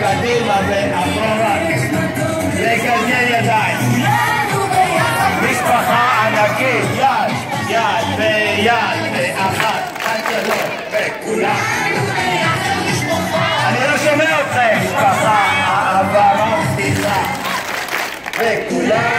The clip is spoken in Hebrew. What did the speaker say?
קדימה ואחורה לגלגל ידיים. משפחה ענקית, יד, יד ויד ואחת. אל וכולם. אני לא שומע אתכם. משפחה, אהבה מבטיחה. וכולם.